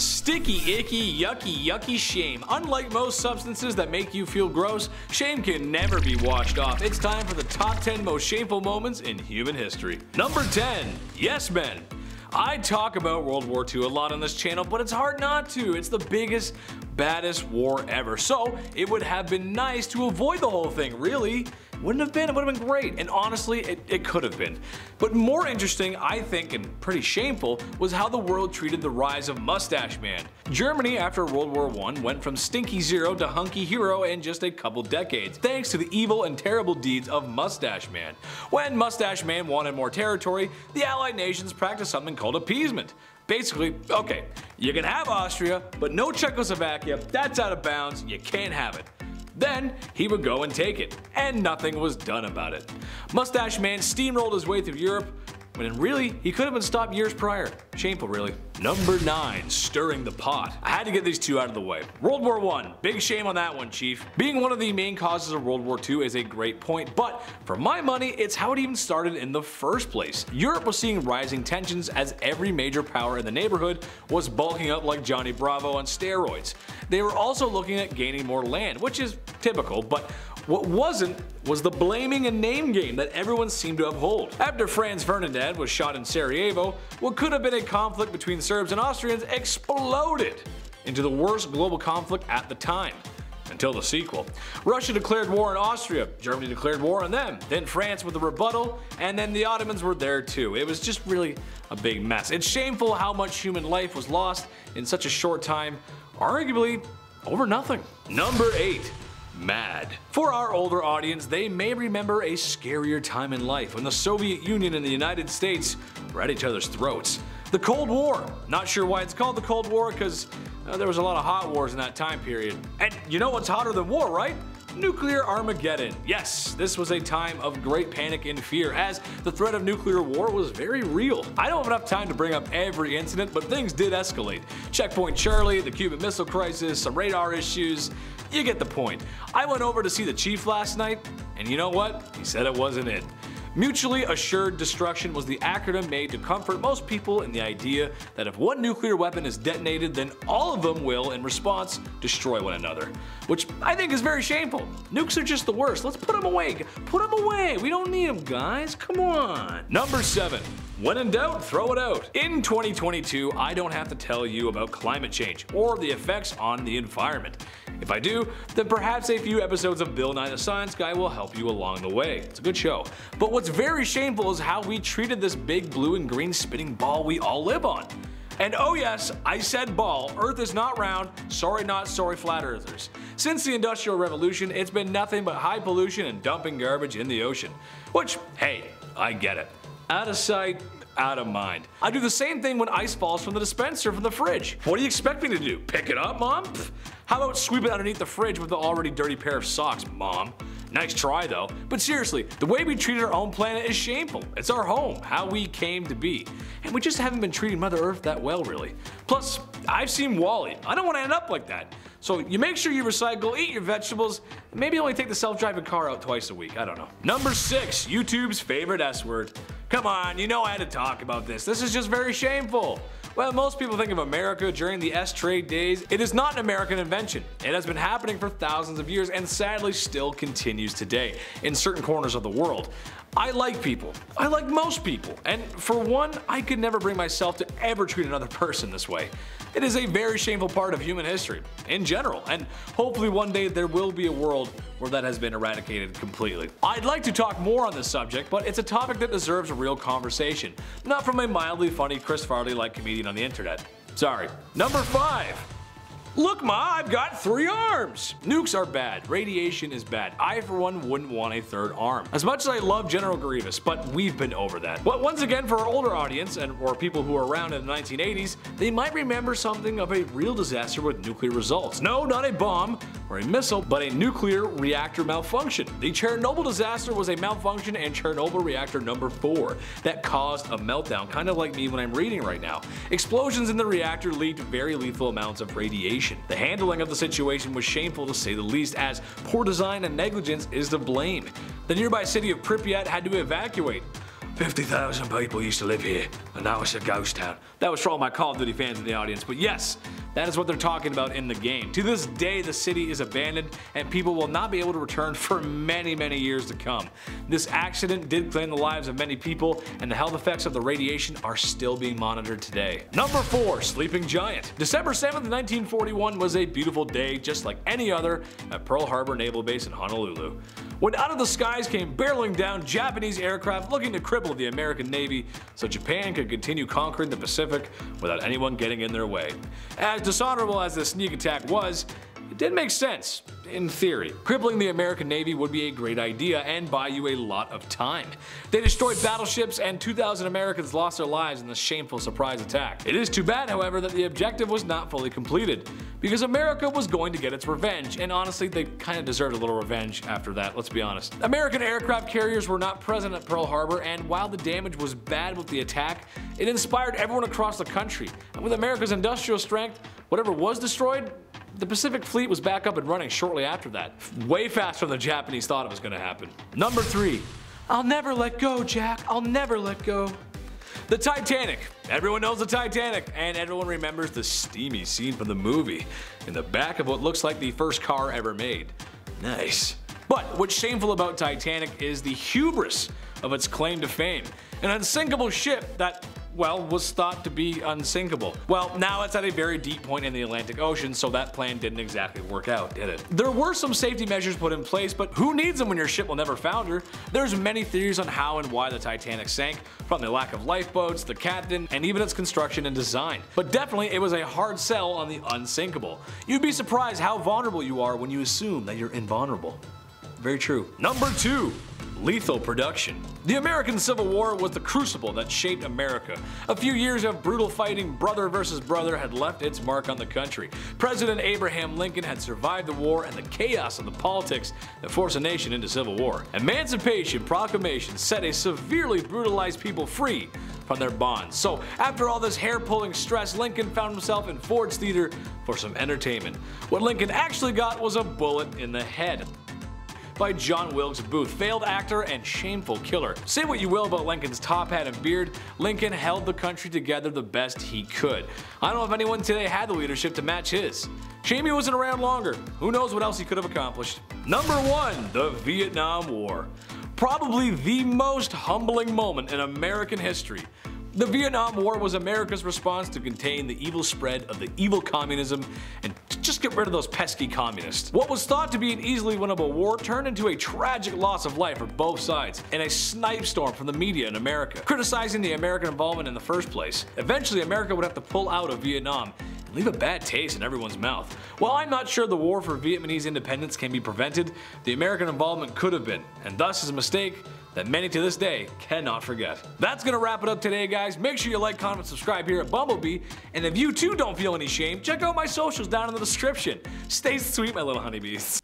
Sticky, icky, yucky, yucky shame. Unlike most substances that make you feel gross, shame can never be washed off. It's time for the top 10 most shameful moments in human history. Number 10. Yes Men. I talk about World War II a lot on this channel, but it's hard not to. It's the biggest, baddest war ever. So it would have been nice to avoid the whole thing, really. Wouldn't have been, it would have been great. And honestly, it, it could have been. But more interesting, I think, and pretty shameful, was how the world treated the rise of Mustache Man. Germany, after World War I, went from stinky zero to hunky hero in just a couple decades, thanks to the evil and terrible deeds of Mustache Man. When Mustache Man wanted more territory, the Allied nations practiced something called appeasement. Basically, okay, you can have Austria, but no Czechoslovakia, that's out of bounds, you can't have it. Then he would go and take it, and nothing was done about it. Mustache Man steamrolled his way through Europe, when really, he could have been stopped years prior. Shameful, really. Number 9. Stirring the pot. I had to get these two out of the way. World War 1. Big shame on that one, Chief. Being one of the main causes of World War II is a great point, but for my money, it's how it even started in the first place. Europe was seeing rising tensions as every major power in the neighborhood was bulking up like Johnny Bravo on steroids. They were also looking at gaining more land, which is typical, but what wasn't was the blaming and name game that everyone seemed to uphold. After Franz Ferdinand was shot in Sarajevo, what could have been a conflict between Serbs and Austrians exploded into the worst global conflict at the time. Until the sequel. Russia declared war on Austria, Germany declared war on them, then France with a rebuttal, and then the Ottomans were there too. It was just really a big mess. It's shameful how much human life was lost in such a short time, arguably over nothing. Number 8 mad. For our older audience, they may remember a scarier time in life when the Soviet Union and the United States were at each other's throats. The Cold War. Not sure why it's called the Cold War because uh, there was a lot of hot wars in that time period. And you know what's hotter than war, right? Nuclear Armageddon. Yes, this was a time of great panic and fear as the threat of nuclear war was very real. I don't have enough time to bring up every incident, but things did escalate. Checkpoint Charlie, the Cuban Missile Crisis, some radar issues, you get the point. I went over to see the chief last night, and you know what? He said it wasn't it. Mutually Assured Destruction was the acronym made to comfort most people in the idea that if one nuclear weapon is detonated, then all of them will, in response, destroy one another. Which I think is very shameful. Nukes are just the worst. Let's put them away. Put them away. We don't need them, guys. Come on. Number 7. When in doubt, throw it out. In 2022, I don't have to tell you about climate change or the effects on the environment. If I do, then perhaps a few episodes of Bill Nye the Science Guy will help you along the way. It's a good show. But what's very shameful is how we treated this big blue and green spinning ball we all live on. And oh yes, I said ball, Earth is not round, sorry not sorry flat earthers. Since the Industrial Revolution, it's been nothing but high pollution and dumping garbage in the ocean. Which, hey, I get it. Out of sight, out of mind. I do the same thing when ice falls from the dispenser from the fridge. What do you expect me to do? Pick it up, mom? How about sweep it underneath the fridge with the already dirty pair of socks, mom? Nice try though. But seriously, the way we treat our own planet is shameful. It's our home, how we came to be. And we just haven't been treating Mother Earth that well really. Plus, I've seen WALL-E. I don't want to end up like that. So you make sure you recycle, eat your vegetables, maybe only take the self-driving car out twice a week, I don't know. Number 6. YouTube's favorite S word. Come on, you know I had to talk about this. This is just very shameful. Well, most people think of America during the S-trade days. It is not an American invention. It has been happening for thousands of years and sadly still continues today in certain corners of the world. I like people. I like most people. And for one, I could never bring myself to ever treat another person this way. It is a very shameful part of human history, in general, and hopefully one day there will be a world where that has been eradicated completely. I'd like to talk more on this subject, but it's a topic that deserves a real conversation, not from a mildly funny Chris Farley-like comedian on the internet. Sorry. Number 5. Look ma, I've got three arms! Nukes are bad, radiation is bad. I for one wouldn't want a third arm. As much as I love General Grievous, but we've been over that. But once again for our older audience, and or people who were around in the 1980s, they might remember something of a real disaster with nuclear results. No, not a bomb or a missile, but a nuclear reactor malfunction. The Chernobyl disaster was a malfunction in Chernobyl reactor number 4 that caused a meltdown, kind of like me when I'm reading right now. Explosions in the reactor leaked very lethal amounts of radiation. The handling of the situation was shameful to say the least as poor design and negligence is to blame. The nearby city of Pripyat had to evacuate. 50,000 people used to live here, and now it's a ghost town. That was for all my Call of Duty fans in the audience, but yes, that is what they're talking about in the game. To this day, the city is abandoned, and people will not be able to return for many, many years to come. This accident did claim the lives of many people, and the health effects of the radiation are still being monitored today. Number 4. Sleeping Giant December 7th, 1941 was a beautiful day, just like any other, at Pearl Harbor Naval Base in Honolulu. When out of the skies came barreling down Japanese aircraft looking to cripple the American Navy so Japan could continue conquering the Pacific without anyone getting in their way. As dishonorable as this sneak attack was, it did make sense, in theory. Crippling the American Navy would be a great idea and buy you a lot of time. They destroyed battleships and 2,000 Americans lost their lives in this shameful surprise attack. It is too bad, however, that the objective was not fully completed, because America was going to get its revenge, and honestly, they kinda deserved a little revenge after that, let's be honest. American aircraft carriers were not present at Pearl Harbor, and while the damage was bad with the attack, it inspired everyone across the country. And with America's industrial strength, whatever was destroyed the Pacific Fleet was back up and running shortly after that. Way faster than the Japanese thought it was going to happen. Number 3. I'll never let go, Jack. I'll never let go. The Titanic. Everyone knows the Titanic, and everyone remembers the steamy scene from the movie in the back of what looks like the first car ever made. Nice. But what's shameful about Titanic is the hubris of its claim to fame. An unsinkable ship that well, was thought to be unsinkable. Well, now it's at a very deep point in the Atlantic Ocean, so that plan didn't exactly work out, did it? There were some safety measures put in place, but who needs them when your ship will never founder? There's many theories on how and why the Titanic sank, from the lack of lifeboats, the captain, and even its construction and design. But definitely, it was a hard sell on the unsinkable. You'd be surprised how vulnerable you are when you assume that you're invulnerable. Very true. Number 2. Lethal production. The American Civil War was the crucible that shaped America. A few years of brutal fighting brother versus brother had left its mark on the country. President Abraham Lincoln had survived the war and the chaos of the politics that forced a nation into civil war. Emancipation Proclamation set a severely brutalized people free from their bonds. So after all this hair-pulling stress, Lincoln found himself in Ford's Theater for some entertainment. What Lincoln actually got was a bullet in the head by John Wilkes Booth, failed actor and shameful killer. Say what you will about Lincoln's top hat and beard, Lincoln held the country together the best he could. I don't know if anyone today had the leadership to match his. He wasn't around longer. Who knows what else he could have accomplished. Number 1. The Vietnam War. Probably the most humbling moment in American history. The Vietnam War was America's response to contain the evil spread of the evil communism and just get rid of those pesky communists. What was thought to be an easily winnable war turned into a tragic loss of life for both sides and a snipe storm from the media in America, criticizing the American involvement in the first place. Eventually America would have to pull out of Vietnam and leave a bad taste in everyone's mouth. While I'm not sure the war for Vietnamese independence can be prevented, the American involvement could have been, and thus is a mistake that many to this day cannot forget. That's gonna wrap it up today, guys. Make sure you like, comment, subscribe here at Bumblebee. And if you too don't feel any shame, check out my socials down in the description. Stay sweet, my little honeybees.